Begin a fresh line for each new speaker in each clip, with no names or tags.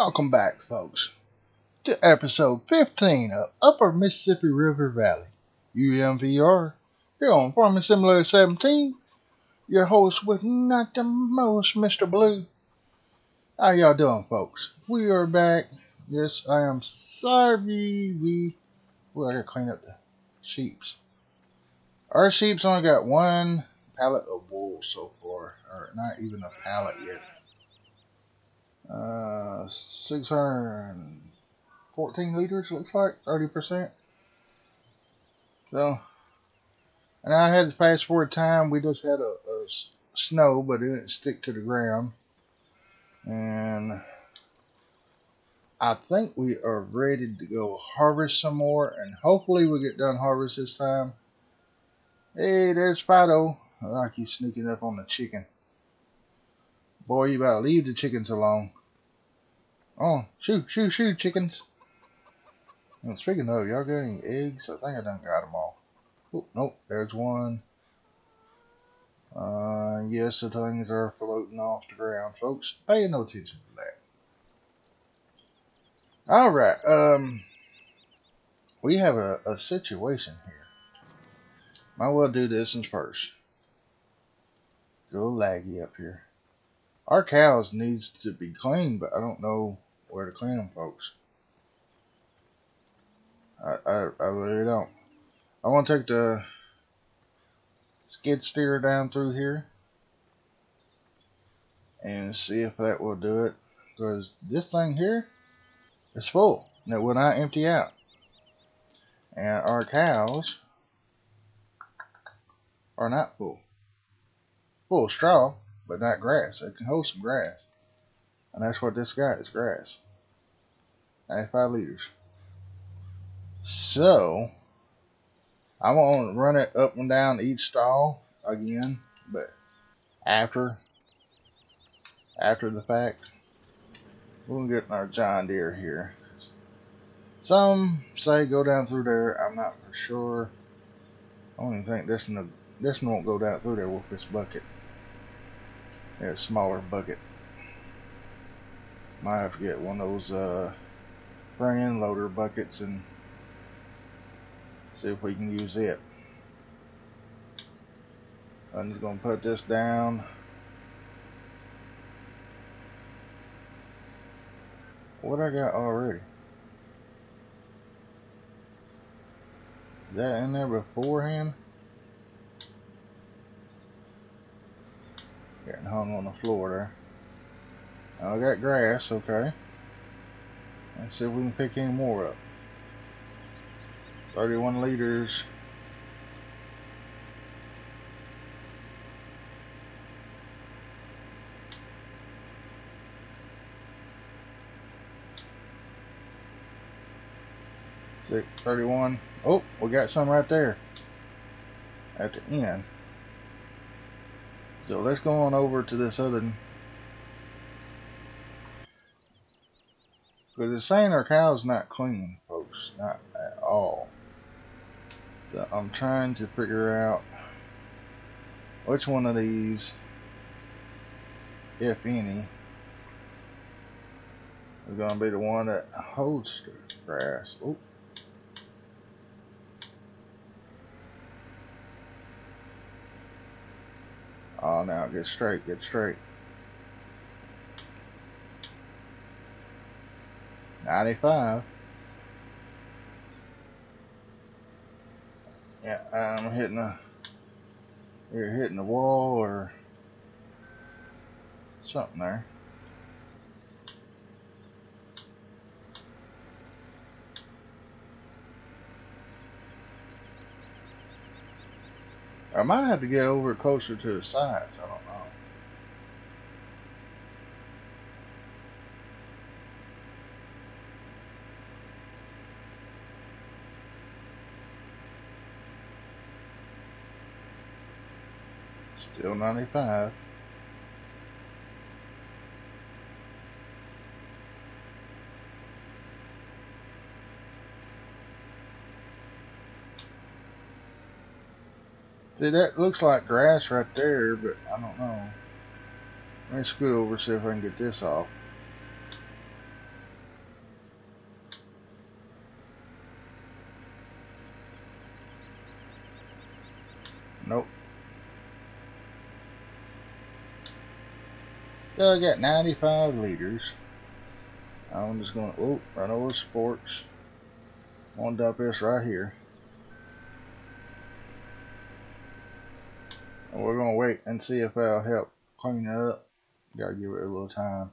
Welcome back, folks, to episode 15 of Upper Mississippi River Valley, UMVR, here on Farming Simulator 17. Your host with not the most, Mr. Blue. How y'all doing, folks? We are back. Yes, I am sorry we. Well, I gotta clean up the sheeps. Our sheep's only got one pallet of wool so far, or not even a pallet yet. Uh, 614 liters looks like 30%. So, and I had to fast forward time. We just had a, a snow, but it didn't stick to the ground. And I think we are ready to go harvest some more, and hopefully we get done harvest this time. Hey, there's Fido. I like he's sneaking up on the chicken. Boy, you better leave the chickens alone. Oh, shoot, shoot, shoot, chickens. And speaking of, y'all got any eggs? I think I done got them all. Oh, nope, there's one. Uh, yes, the things are floating off the ground, folks. Pay no attention to that. Alright, um, we have a, a situation here. Might well do this in first. It's a little laggy up here. Our cows needs to be cleaned, but I don't know where to clean them, folks. I, I, I really don't. I want to take the skid steer down through here and see if that will do it. Because this thing here is full and it will not empty out. And our cows are not full. Full of straw, but not grass. It can hold some grass. And that's what this guy is grass. 95 liters. So, I won't run it up and down each stall again, but after after the fact, we'll get our John Deere here. Some say go down through there. I'm not for sure. I don't even think this one, this one won't go down through there with this bucket. It's a smaller bucket. Might have to get one of those uh, front loader buckets and see if we can use it. I'm just going to put this down. What I got already? That in there beforehand? Getting hung on the floor there. I got grass, okay. Let's see if we can pick any more up. 31 liters. Six, 31. Oh, we got some right there at the end. So let's go on over to this other Because it's saying our cow's not clean, folks. Not at all. So I'm trying to figure out which one of these, if any, is going to be the one that holds the grass. Ooh. Oh, now get straight, get straight. 95. Yeah, I'm hitting a, you're hitting the wall or something there. I might have to get over closer to the sides. I don't know. Still 95. See, that looks like grass right there, but I don't know. Let me scoot over see if I can get this off. Nope. So I got 95 liters. I'm just going to oh, run over sports. I'm going to dump this right here. And we're going to wait and see if that'll help clean it up. Gotta give it a little time.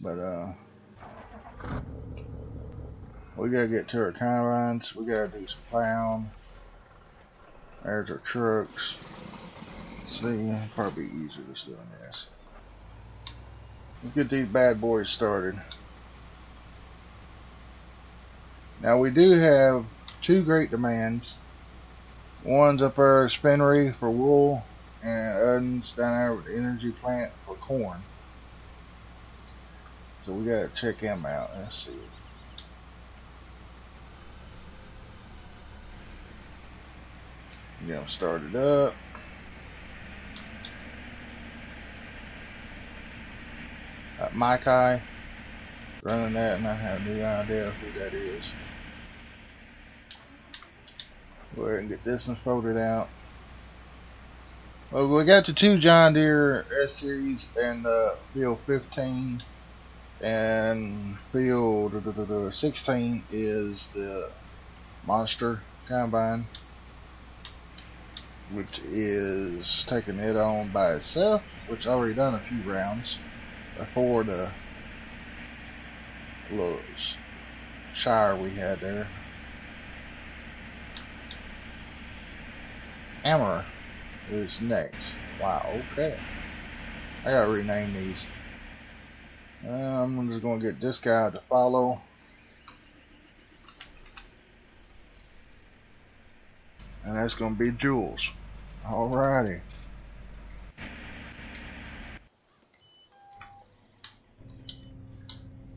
But, uh, we gotta get to our combines. We gotta do some plowing. There's our trucks. See, probably easier just doing this. Get these bad boys started. Now we do have two great demands. One's up our spinnery for wool and others down there with the energy plant for corn. So we gotta check them out. Let's see. Get them started up. Uh, Mike running that and I have no idea who that is. Go ahead and get this one folded out. Well, we got the two John Deere S series and uh, field 15 and field 16 is the monster combine which is taking it on by itself which already done a few rounds before the little shire we had there Hammer is next. Wow, okay. I gotta rename these. Uh, I'm just gonna get this guy to follow. And that's gonna be Jules. Alrighty.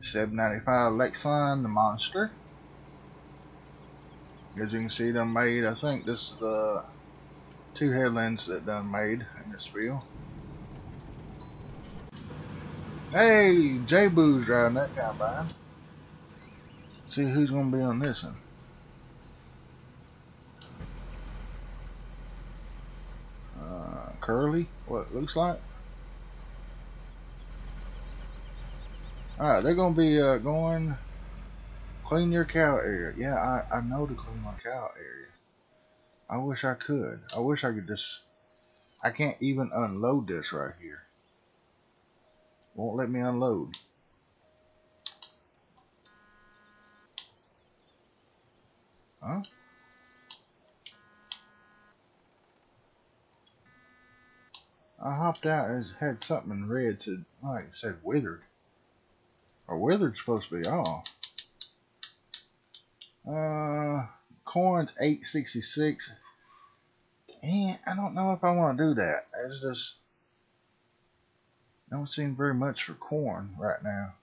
Seven ninety five Lexion, the monster. As you can see, them made. I think this is the two headlands that done made in this field. Hey, J Boo's driving that combine. See who's gonna be on this one. Uh, Curly, what looks like. Alright, they're gonna be uh, going clean your cow area. Yeah, I, I know to clean my cow area. I wish I could. I wish I could just... I can't even unload this right here. Won't let me unload. Huh? I hopped out and had something red said like it said withered. Or withered supposed to be off. Uh corn's 866 and I don't know if I want to do that. It's just don't seem very much for corn right now.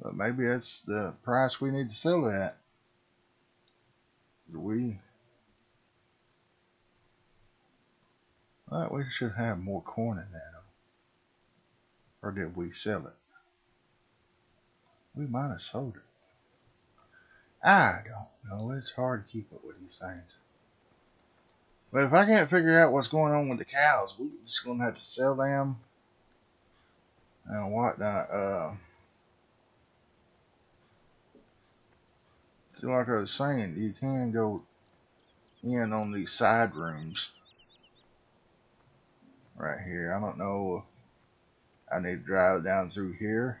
But maybe that's the price we need to sell it at. We well, we should have more corn in that or did we sell it we might have sold it I don't know. It's hard to keep up with these things. But if I can't figure out what's going on with the cows, we're just going to have to sell them and whatnot. Uh, see, like I was saying, you can go in on these side rooms right here. I don't know I need to drive down through here.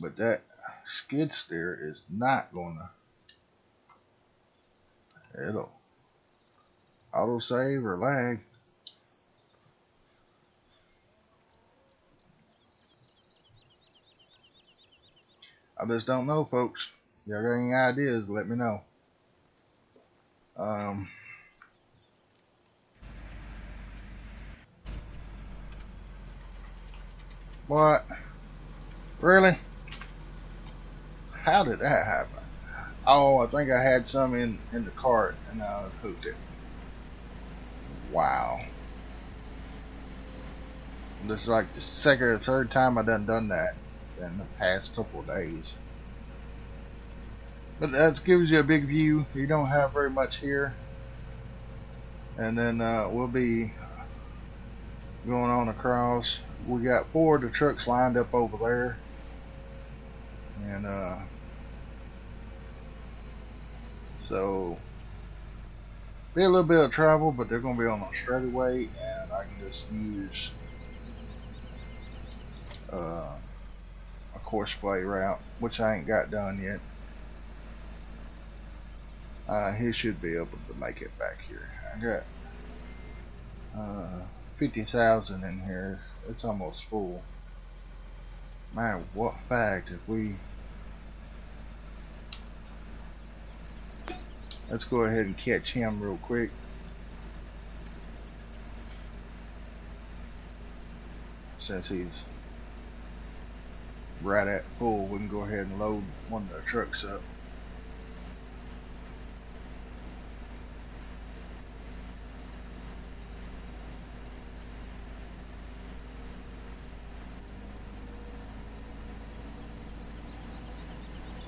But that skid steer is not gonna it'll auto save or lag. I just don't know folks. Y'all got any ideas? Let me know. Um what really how did that happen? Oh, I think I had some in, in the cart and I hooked it. Wow. This is like the second or third time I done done that in the past couple days. But that gives you a big view. You don't have very much here. And then uh, we'll be going on across. We got four of the trucks lined up over there. And uh, so be a little bit of travel, but they're going to be on a straightaway, and I can just use uh, a Courseplay route, which I ain't got done yet. Uh, he should be able to make it back here. I got uh, 50,000 in here. It's almost full. Man, what fact if we... Let's go ahead and catch him real quick. Since he's right at full, we can go ahead and load one of the trucks up.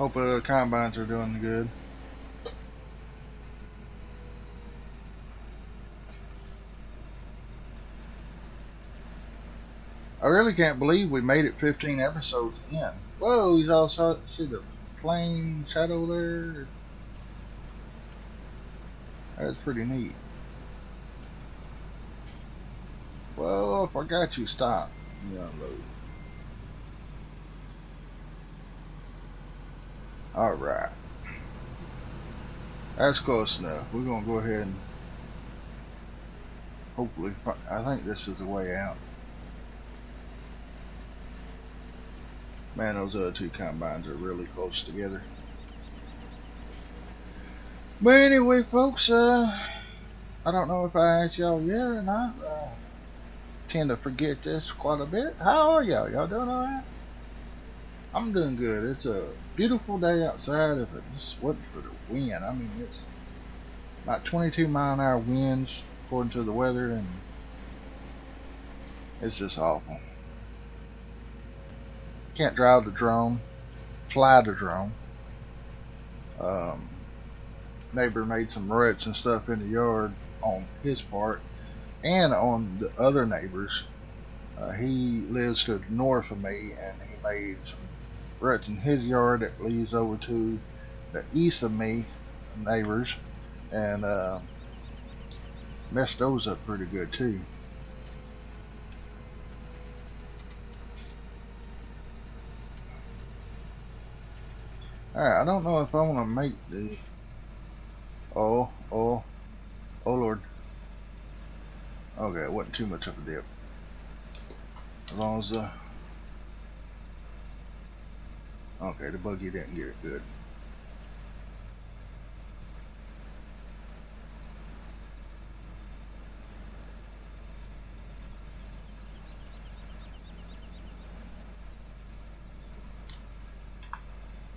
Hope the combines are doing good. I really can't believe we made it 15 episodes in. Whoa, you all saw see the plane shadow there? That's pretty neat. Well, I got you, stop. You unload. Alright. That's close enough. We're going to go ahead and hopefully, I think this is the way out. Man, those other two combines are really close together. But anyway, folks, uh, I don't know if I asked y'all yet or not. I tend to forget this quite a bit. How are y'all? Y'all doing alright? I'm doing good. It's a beautiful day outside if it just wasn't for the wind. I mean, it's about 22 mile an hour winds according to the weather, and it's just awful. Can't drive the drone, fly the drone. Um, neighbor made some ruts and stuff in the yard on his part, and on the other neighbors. Uh, he lives to the north of me, and he made some ruts in his yard that leads over to the east of me neighbors and uh, messed those up pretty good too. Alright, I don't know if I want to make the... Oh, oh, oh lord. Okay, it wasn't too much of a dip. As long as the Okay, the buggy didn't get it good.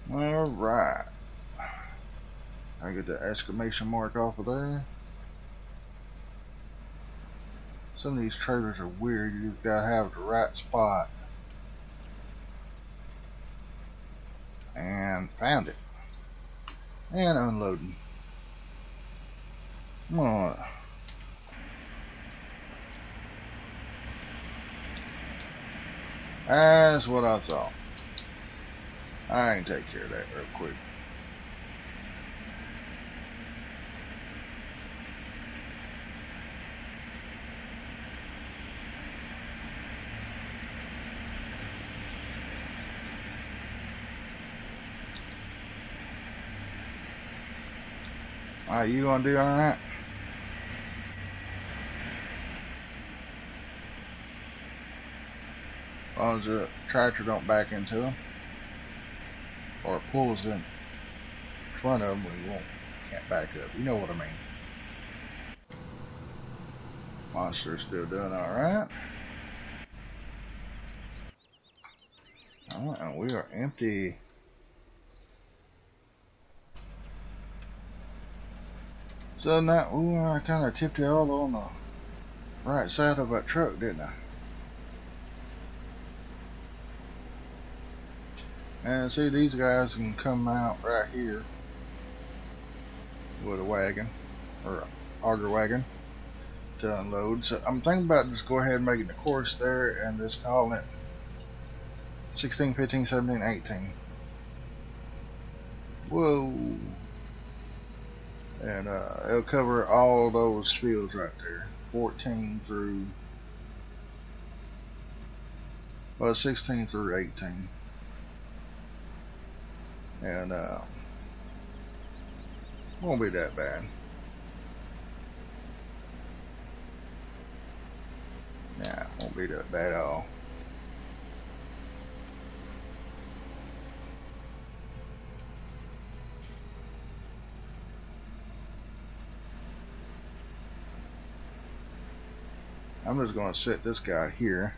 Alright. I get the exclamation mark off of there. Some of these trailers are weird. You gotta have the right spot. Found it. And unloading. Come on. That's what I thought. I can take care of that real quick Are you gonna do all right? As long as the tractor don't back into them or pulls in front of them, we won't can't back up. You know what I mean. Monster's still doing all right. All right, we are empty. So now, ooh, I kind of tipped it all on the right side of that truck, didn't I? And see, these guys can come out right here. with a wagon or auger wagon to unload. So I'm thinking about just go ahead and making the course there and just calling it 16, 15, 17, 18. Whoa. And uh, it'll cover all those fields right there. 14 through, well, 16 through 18. And uh, won't be that bad. Yeah, won't be that bad at all. I'm just going to set this guy here.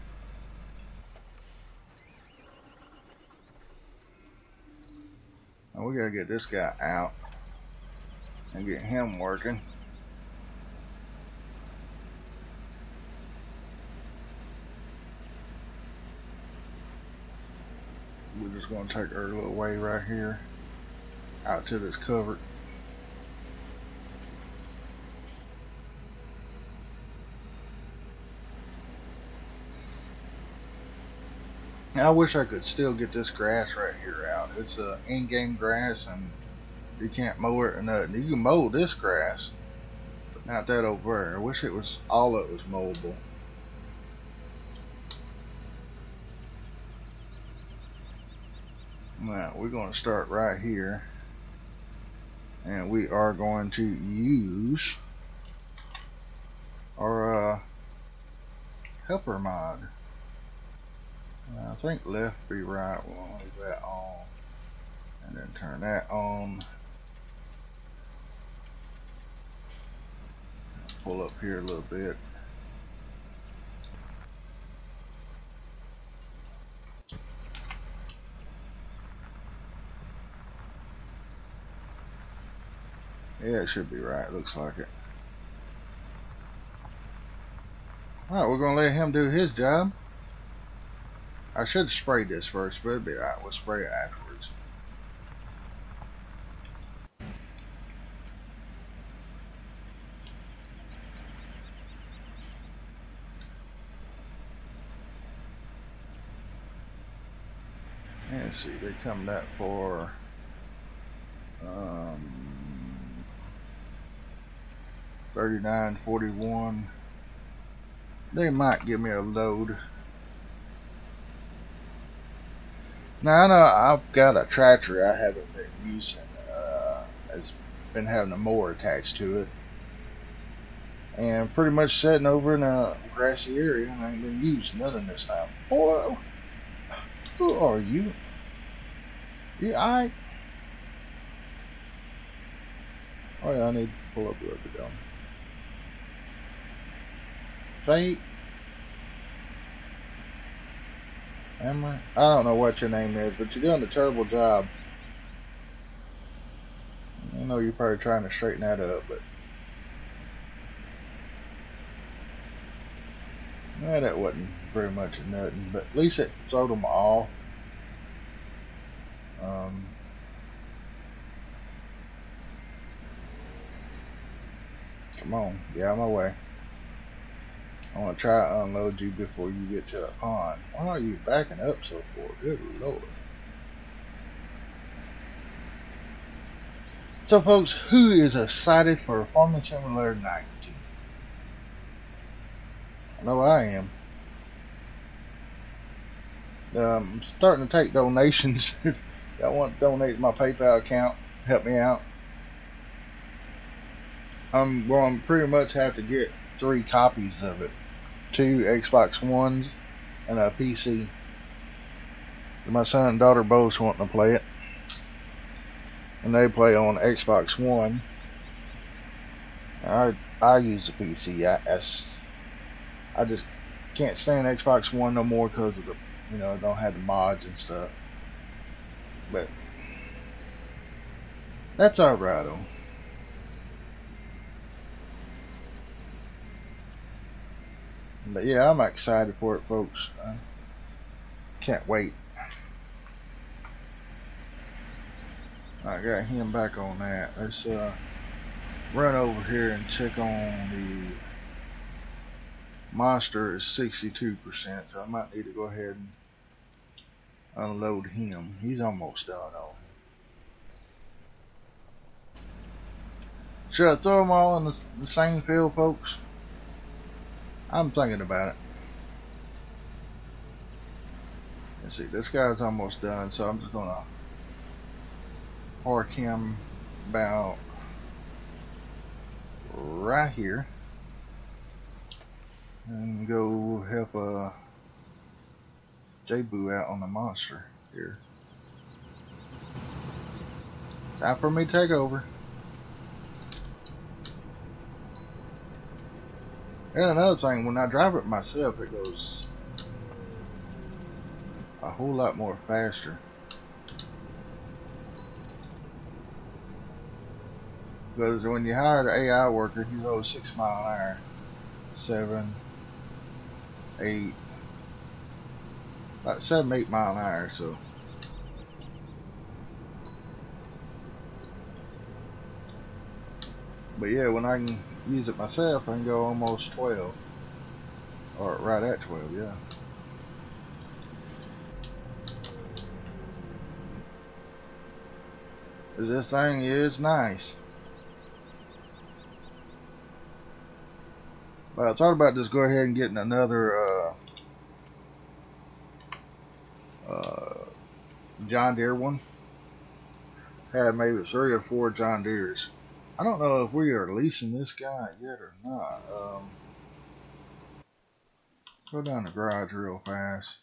We got to get this guy out and get him working. We're just going to take our little way right here out to this covered. I wish I could still get this grass right here out. It's a in-game grass and you can't mow it or nothing. You can mow this grass, but not that over there. I wish it was all it was mowable. Now we're going to start right here and we are going to use our uh, helper mod. I think left be right. We'll leave that on. And then turn that on. Pull up here a little bit. Yeah, it should be right. Looks like it. Alright, we're going to let him do his job. I should spray this first, but it'll be alright. We'll spray it afterwards. Let's see, they come that for um, 39.41. They might give me a load. Now I know I've got a tractor I haven't been using. Uh, it's been having a mower attached to it, and pretty much sitting over in a grassy area, and I ain't been using nothing this time. Boy, who are you? You I. Oh yeah, I need to pull up the bit down. Fate. Emma? I don't know what your name is, but you're doing a terrible job. I know you're probably trying to straighten that up, but that wasn't very much of nothing. But at least it sold them all. Um, come on, get out of my way. I want to try to unload you before you get to the pond. Why are you backing up so far? Good lord. So folks, who is excited for Farming Simulator 19? I know I am. Um, I'm starting to take donations. Y'all want to donate my PayPal account, help me out. I'm going pretty much have to get three copies of it two Xbox Ones and a PC. My son and daughter both wanting to play it. And they play on Xbox One. I I use the PC. I, I, just can't stand Xbox One no more because of the, you know, don't have the mods and stuff. But that's alright though. But yeah, I'm excited for it, folks. I can't wait. I got him back on that. Let's uh, run over here and check on the monster is 62%, so I might need to go ahead and unload him. He's almost done though. Should I throw them all in the, the same field, folks? I'm thinking about it. Let's see, this guy's almost done, so I'm just gonna park him about right here and go help uh J-Boo out on the monster here. Time for me to take over. And another thing, when I drive it myself, it goes a whole lot more faster. Because when you hire the AI worker, he goes six mile an hour, seven, eight, about seven, eight mile an hour. So. But yeah, when I can use it myself, I can go almost 12. Or right at 12, yeah. This thing is nice. But I thought about just go ahead and getting another uh, uh, John Deere one. Had maybe three or four John Deeres. I don't know if we are leasing this guy yet or not. Um, go down the garage real fast.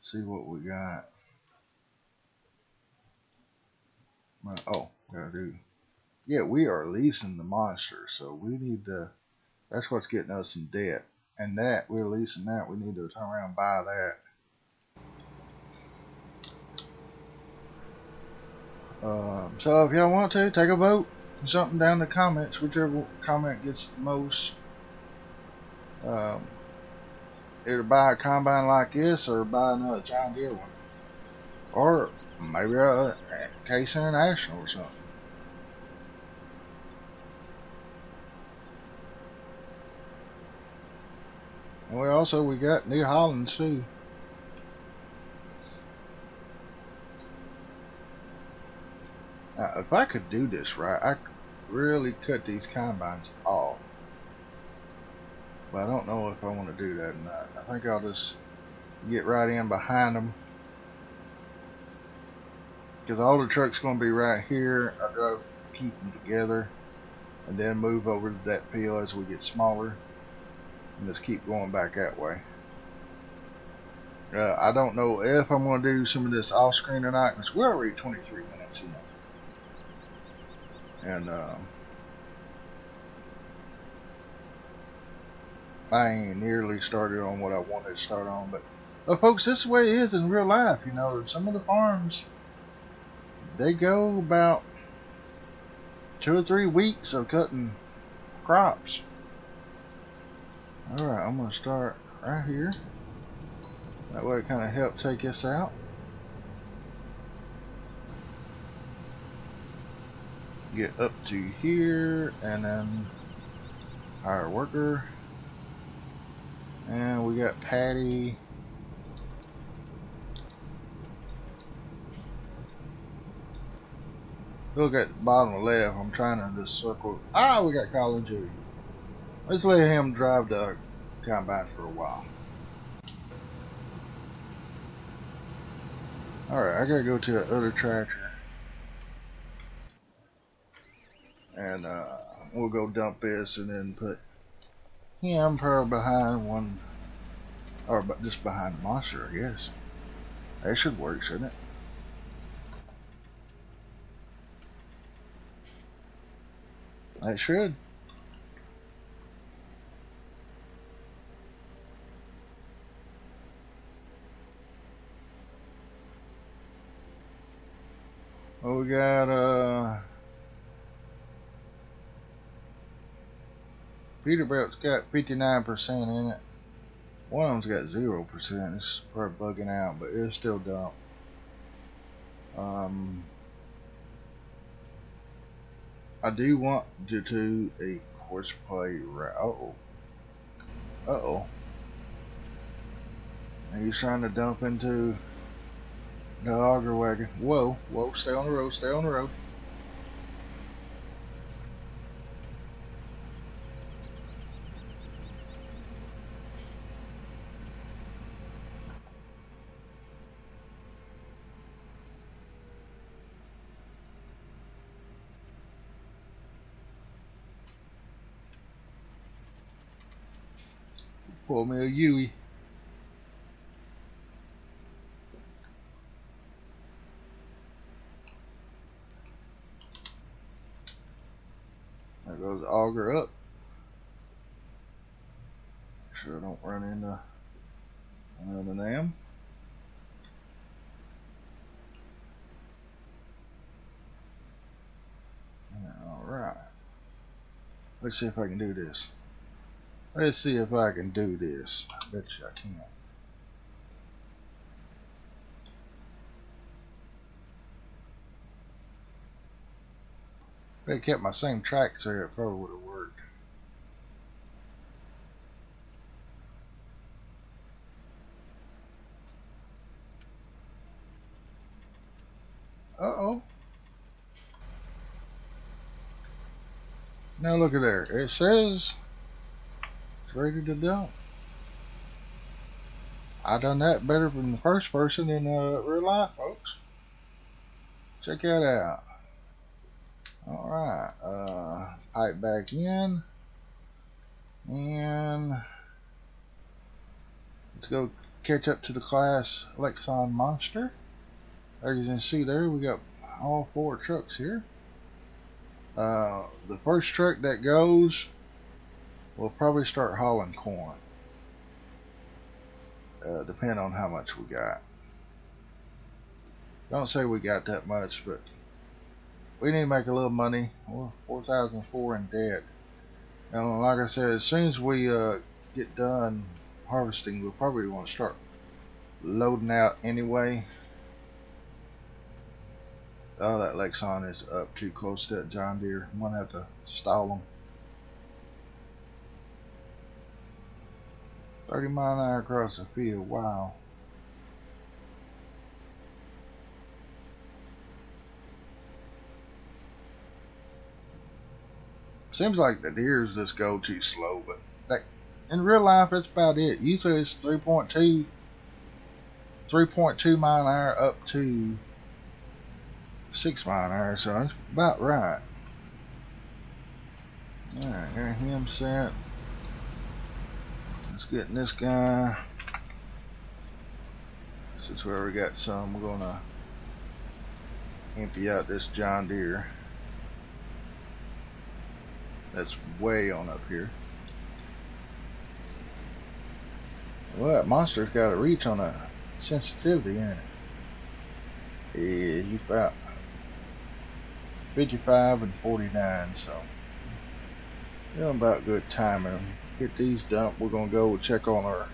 See what we got. Oh, yeah, dude. Yeah, we are leasing the monster, so we need to. That's what's getting us in debt. And that, we're leasing that. We need to turn around and buy that. Um, so if y'all want to, take a vote something down the comments, whichever comment gets the most. Um, either buy a combine like this or buy another John Deere one. Or maybe a Case International or something. And we also we got New Hollands too. Now, if I could do this right, I really cut these combines off. But I don't know if I want to do that or not. I think I'll just get right in behind them. Because all the truck's going to be right here. I drive, keep them together. And then move over to that field as we get smaller. And just keep going back that way. Uh, I don't know if I'm going to do some of this off screen or not. Because we're already 23 minutes in and um, I ain't nearly started on what I wanted to start on, but well, folks, this is the way it is in real life. You know, some of the farms they go about two or three weeks of cutting crops. All right, I'm gonna start right here. That way, it kind of help take us out. Get up to here and then our worker. And we got Patty. Look at the bottom left. I'm trying to just circle. Ah we got Colin Judy let's let him drive the combine for a while. Alright I gotta go to the other tractor and uh, we'll go dump this and then put him probably behind one or just behind the monster I guess. That should work shouldn't it? That should. Well we got uh Peterbilt's got 59% in it. One of them's got 0%. It's probably bugging out, but it's still dumb. Um, I do want to do a Courseplay route. Uh oh. Uh oh. He's trying to dump into the auger wagon. Whoa, whoa, stay on the road, stay on the road. A Yui. There goes auger up. Make sure I don't run into another dam. Alright. Let's see if I can do this. Let's see if I can do this. I bet you I can. If they kept my same tracks there, it probably would have worked. Uh-oh. Now look at there. It says ready to dump. I done that better from the first person in uh, real life, folks. Check that out. Alright, uh, pipe back in. And let's go catch up to the Claas Lexion Monster. As you can see there, we got all four trucks here. Uh, the first truck that goes We'll probably start hauling corn. Uh, depending on how much we got. Don't say we got that much, but we need to make a little money. We're 4004 in debt. And like I said, as soon as we uh, get done harvesting, we'll probably want to start loading out anyway. Oh, that Lexion is up too close to that John Deere. I'm going to have to stall them. 30 mile an hour across the field. Wow. Seems like the deers just go too slow, but that, in real life, that's about it. Usually it's 3.2, 3.2 mile an hour up to 6 mile an hour, so it's about right. Alright, got him set getting this guy. Since we already got some, we're gonna empty out this John Deere. That's way on up here. Well, that monster's got a reach on a sensitivity in it. Yeah, he's about 55 and 49, so you about good timing get these dumped, we're gonna go check on our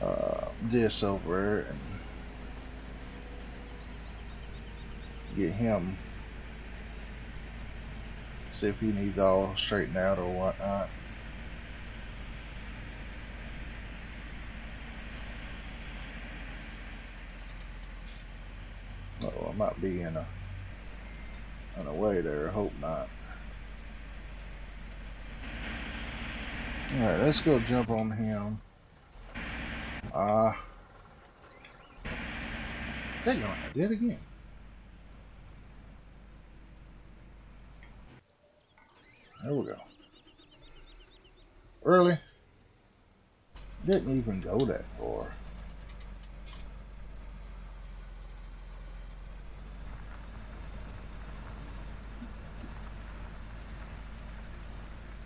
uh, this over and get him see if he needs all straightened out or whatnot. Oh, I might be in a in a way there. I hope not. Alright, let's go jump on him. Uh, there you I did again. There we go. Early. Didn't even go that far.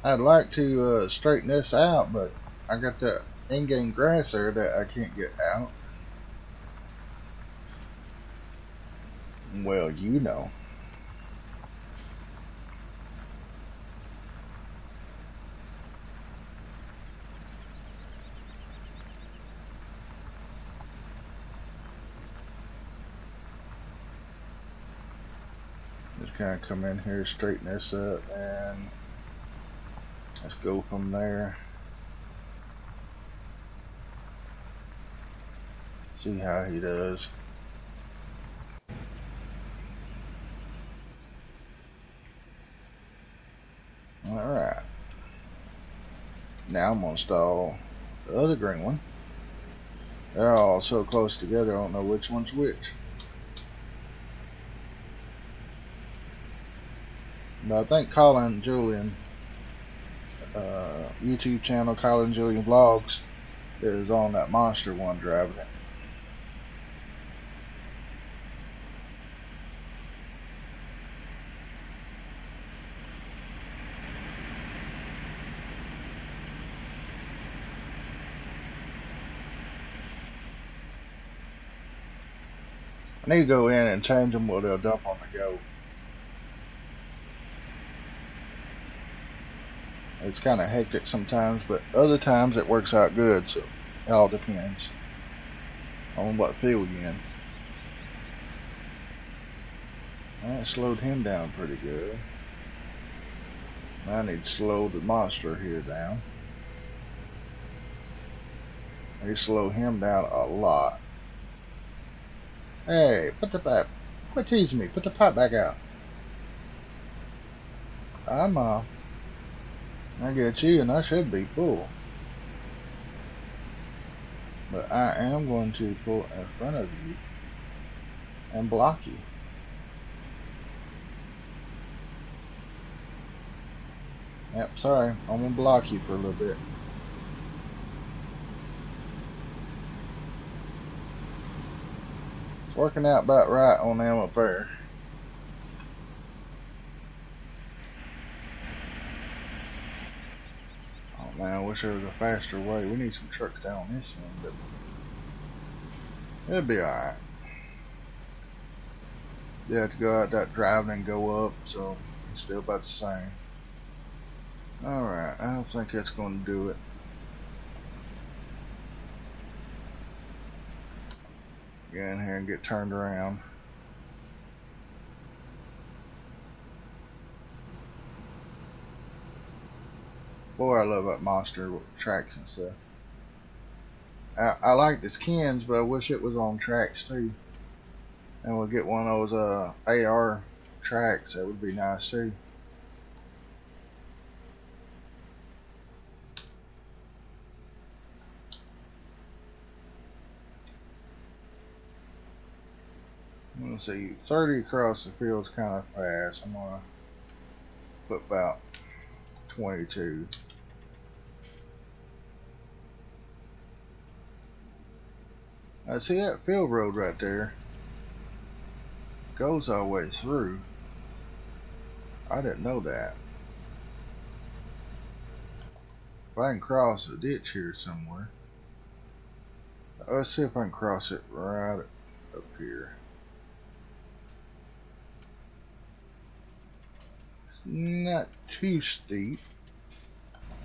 I'd like to uh, straighten this out, but I got that in-game grass there that I can't get out. Well, you know. Just kind of come in here, straighten this up, and let's go from there. See how he does. Alright. Now I'm to install the other green one. They're all so close together, I don't know which one's which. But I think Collin Julian, uh, YouTube channel Collin Julian Vlogs, is on that monster one driving it. I need to go in and change them or they'll dump on the go. It's kind of hectic sometimes, but other times it works out good, so it all depends on what field you're in. That slowed him down pretty good. I need to slow the monster here down. To slow him down a lot. Hey, put the pipe. Quit teasing me. Put the pipe back out. I'm, uh, I get you and I should be full. But I am going to pull in front of you and block you. Yep, sorry. I'm going to block you for a little bit. It's working out about right on them up I wish there was a faster way. We need some trucks down this end, but it'll be alright. You have to go out that driving and go up, so it's still about the same. Alright, I don't think that's going to do it. Get in here and get turned around. I love that monster tracks and stuff. I, I like the skins, but I wish it was on tracks too. And we'll get one of those uh, AR tracks. That would be nice too. Let's see, 30 across the field is kind of fast. I'm going to put about 22. I see that field road right there goes all the way through. I didn't know that. If I can cross a ditch here somewhere. Uh, let's see if I can cross it right up here. not too steep.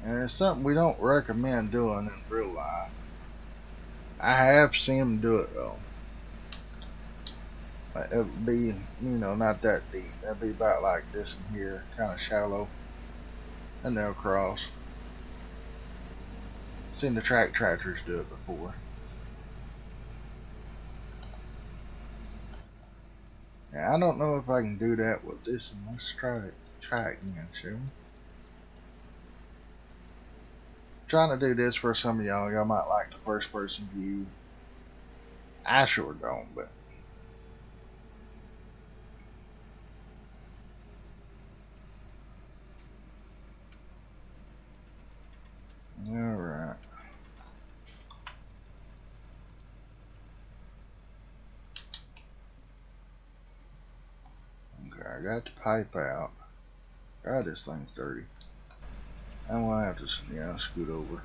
And it's something we don't recommend doing in real life. I have seen them do it though. It would be, you know, not that deep. That'd be about like this in here, kind of shallow. And they'll cross. Seen the track tractors do it before. Yeah, I don't know if I can do that with this one. Let's try it try it again, shall we? Trying to do this for some of y'all. Y'all might like the first person view. I sure don't, but Alright. Okay, I got the pipe out. God, this thing's dirty. I'm gonna have to, yeah, scoot over.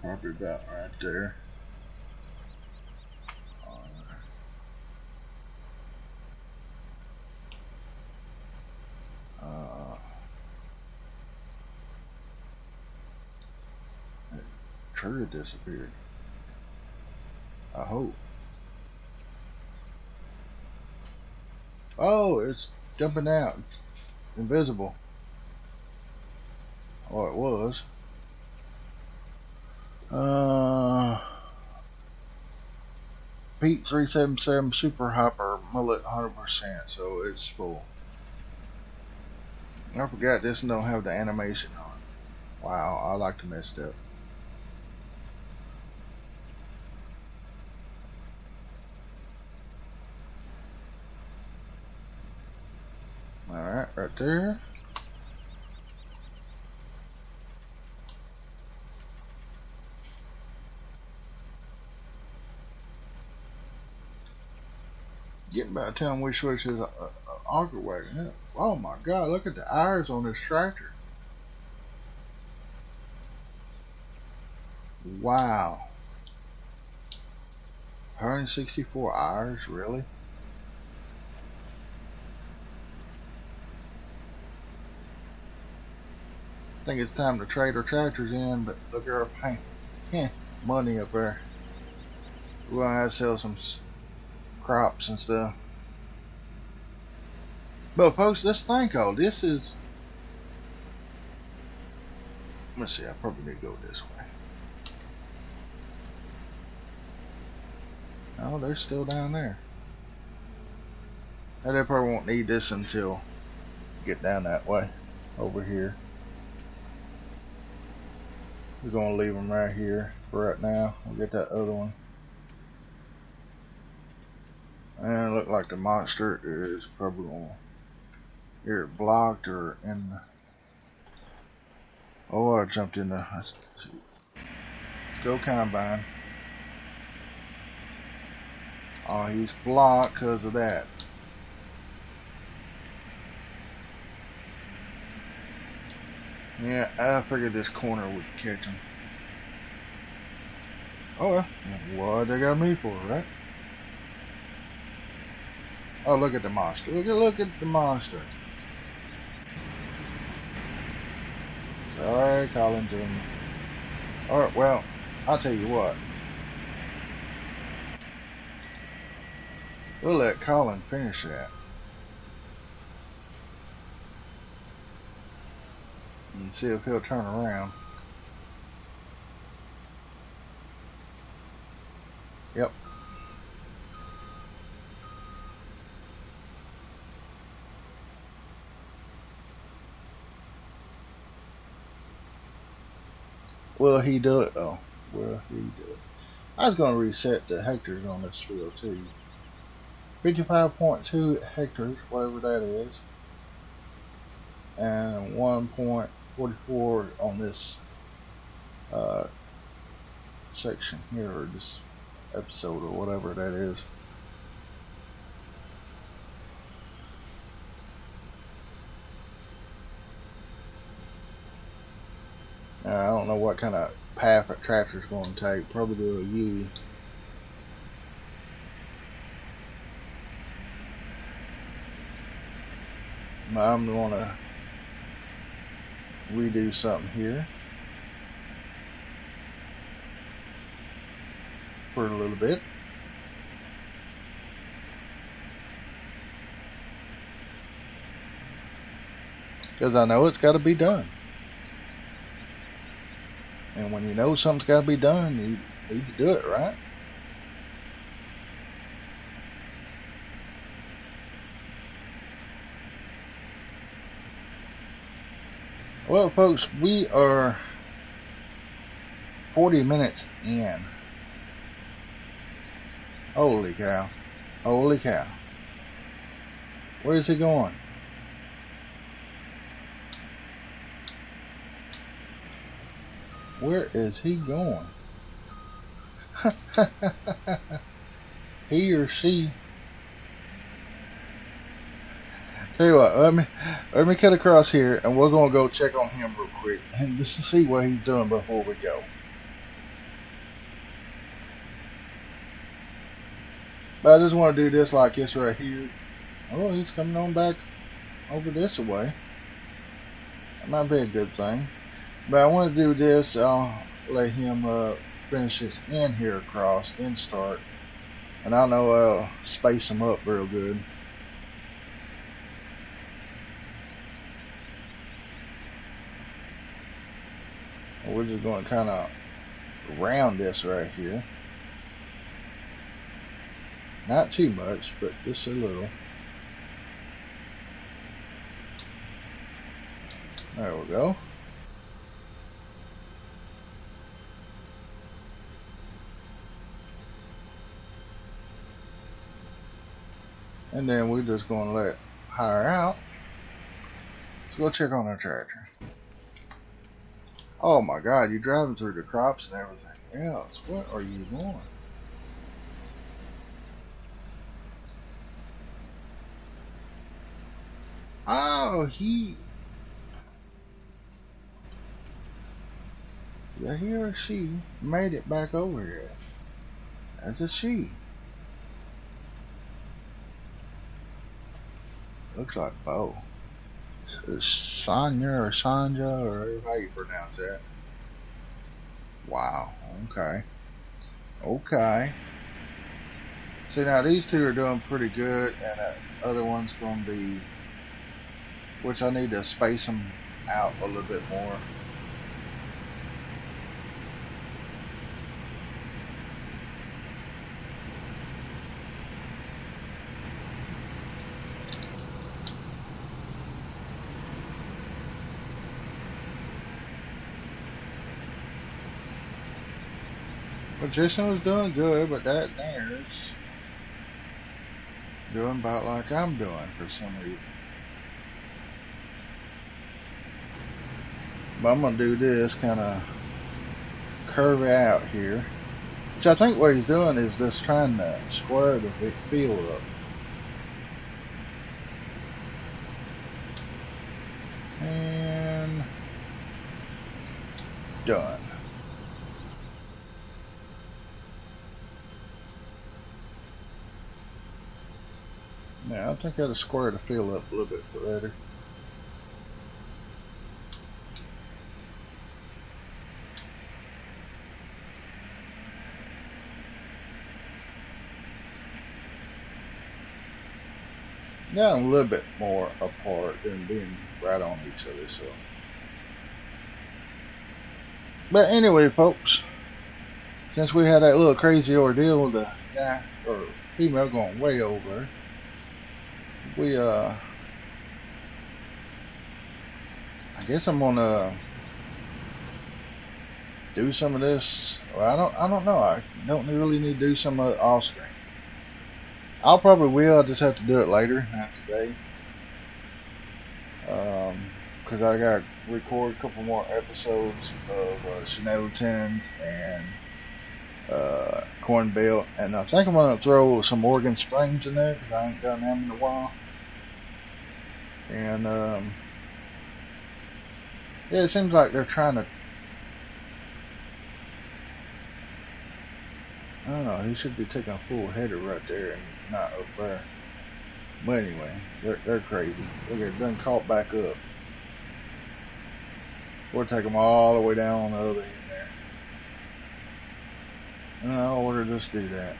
Probably about right there. Uh, it trigger disappeared. I hope. Oh, it's jumping out. Invisible. Or it was. Uh, Pete 377 Super Hyper Mullet 100%, so it's full. I forgot this don't have the animation on. Wow, I like to mess up. Alright, right there. Getting by the time we is an auger wagon. Oh my god, look at the hours on this tractor. Wow. 164 hours, really? Think it's time to trade our tractors in, but look at our paint. Yeah, money up there. We're gonna have to sell some crops and stuff. But folks, let's think all this is. Let's see. I probably need to go this way. Oh, they're still down there. They probably won't need this until get down that way over here. We're going to leave them right here for right now. We'll get that other one. And it look like the monster is probably going to either blocked or in the... Oh, I jumped in the... Go Combine. Oh, he's blocked because of that. Yeah, I figured this corner would catch him. Oh well, what they got me for, right? Oh, look at the monster. Look at, look at the monster. Sorry, Colin Jr. Alright, well, I'll tell you what. We'll let Colin finish that. And see if he'll turn around. Yep. Will he do it though? Will he do it? I was going to reset the hectares on this field too. 55.2 hectares, whatever that is. And 1. 44 on this uh, section here, or this episode, or whatever that is. Now, I don't know what kind of path a tractor's going to take. Probably do a U. I'm going to redo something here for a little bit. Because I know it's got to be done. And when you know something's got to be done, you need to do it, right? Well, folks, we are 40 minutes in. Holy cow. Holy cow. Where's he going? Where is he going? he or she Tell you what, let me let me cut across here, and we're gonna go check on him real quick, and just to see what he's doing before we go. But I just want to do this like this right here. Oh, he's coming on back over this way. That might be a good thing. But I want to do this. I'll let him uh, finish this in here across, then start. And I know I'll space him up real good. We're just going to kind of round this right here. Not too much, but just a little. There we go. And then we're just going to let hire out. Let's go check on our tractor. Oh my god, you're driving through the crops and everything else. What are you doing? Oh, he... Yeah, he or she made it back over here. That's a she. Looks like Bo. Sonya or Sanja or how you pronounce that. Wow. Okay. Okay. See now these two are doing pretty good and that other one's going to be which I need to space them out a little bit more. Jason was doing good, but that there's doing about like I'm doing for some reason. But I'm gonna do this kind of curve out here, which I think what he's doing is just trying to square the field up. And done. Yeah, I think I would square the field up a little bit better. Yeah, a little bit more apart than being right on each other, so. But anyway, folks, since we had that little crazy ordeal with the guy or female going way over, we uh I guess I'm gonna do some of this. Well, I don't I don't know. I don't really need to do some of it off screen. I'll probably will. I just have to do it later, not today. Um, cause I got to record a couple more episodes of uh, Chanelitans and uh, Corn Belt, and I think I'm gonna throw some Oregon Springs in there because I ain't done them in a while. And um, yeah, it seems like they're trying to. I don't know. He should be taking a full header right there and not up there. But anyway, they're they're crazy. Look at done caught back up. We'll take them all the way down on the other end there. And I'll order just do that.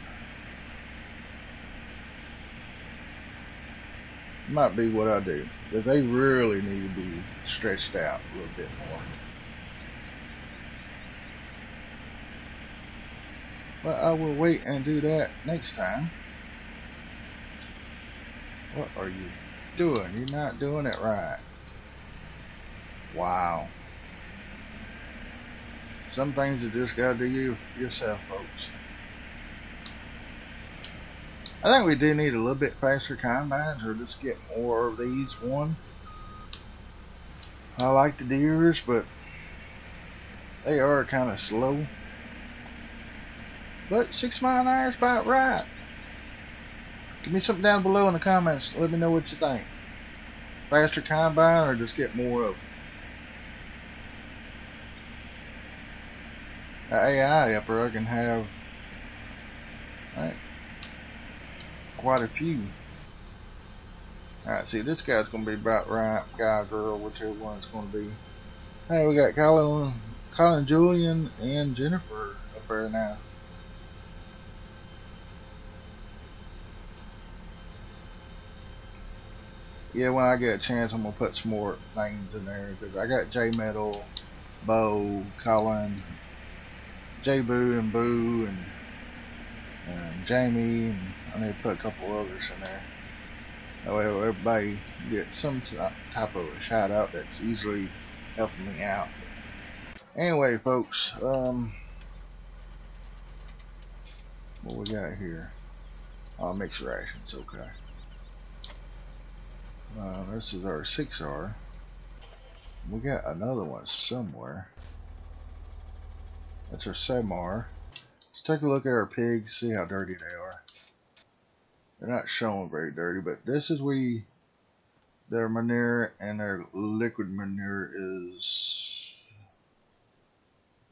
Might be what I do. But they really need to be stretched out a little bit more. But I will wait and do that next time. What are you doing? You're not doing it right. Wow. Some things you just gotta do you yourself, folks. I think we do need a little bit faster combines or just get more of these one. I like the Deeres, but they are kind of slow. But six mile an hour is about right. Give me something down below in the comments. Let me know what you think. Faster combine or just get more of The AI upper I can have right, quite a few. Alright, see, this guy's going to be about right. Guy, girl, whichever one it's going to be. Hey, we got Colin, Collin Julian and Jennifer up there now. Yeah, when I get a chance, I'm gonna put some more names in there because I got J Metal, Bo, Colin, J Boo, and Boo, and, and Jamie. I need to put a couple others in there. That way everybody gets some type of a shout out that's usually helping me out. Anyway, folks, um, what we got here? Oh, mixed rations, okay. Uh, this is our 6R. We got another one somewhere. That's our 7R take a look at our pigs, see how dirty they are. They're not showing very dirty, but this is where their manure and their liquid manure is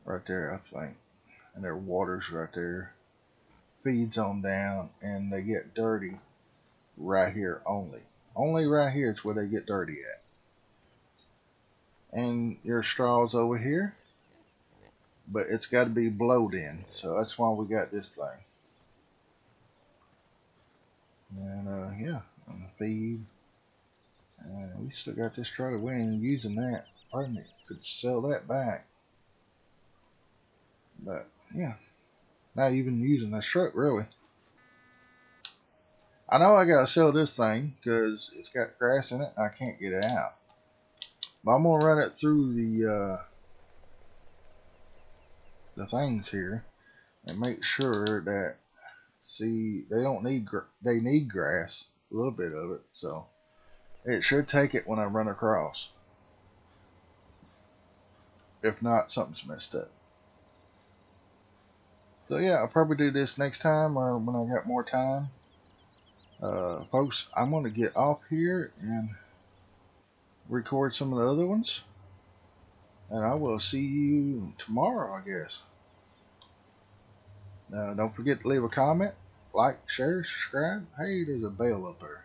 right there, I think. And their water's right there. Feeds on down, and they get dirty right here only. Only right here is where they get dirty at. And your straw's over here. But it's got to be blowed in. So that's why we got this thing. And uh, yeah, on the feed. And we still got this trailer. We ain't using that. Probably could sell that back. But yeah, not even using that truck really. I know I gotta sell this thing because it's got grass in it. I can't get it out. But I'm gonna run it through the uh, the things here and make sure that see they don't need they need grass a little bit of it so it should take it when I run across. If not something's messed up. So yeah I'll probably do this next time or when I got more time. Uh, folks, I'm to get off here and record some of the other ones. And I will see you tomorrow, I guess. Uh, don't forget to leave a comment, like, share, subscribe. Hey, there's a bale up there.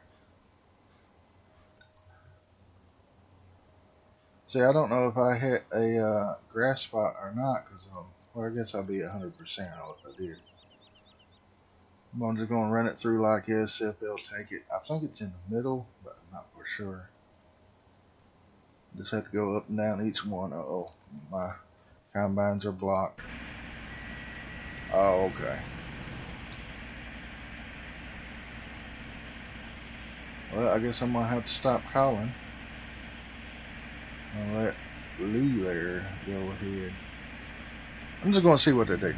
See, I don't know if I hit a uh, grass spot or not, because um, well, I guess I'll be 100% if I did. I'm just going to run it through like this, if it'll take it. I think it's in the middle, but I'm not for sure. Just have to go up and down each one. Uh oh, my combines are blocked. Oh, okay. Well, I guess I'm going to have to stop calling. I'll let Lou there go ahead. I'm just going to see what they do.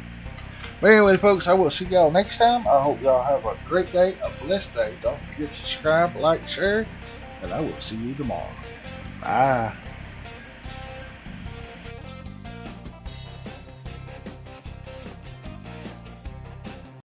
But anyway, folks, I will see y'all next time. I hope y'all have a great day, a blessed day. Don't forget to subscribe, like, share, and I will see you tomorrow. 啊